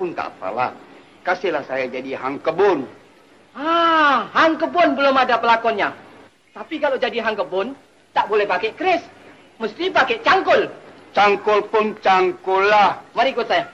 pun tak apalah. Kasihlah saya jadi hang kebun. Ah, hang kebun belum ada pelakonnya. Tapi kalau jadi hang kebun, tak boleh pakai keris. Mesti pakai cangkul. Cangkul pun cangkul lah. Mari ikut saya.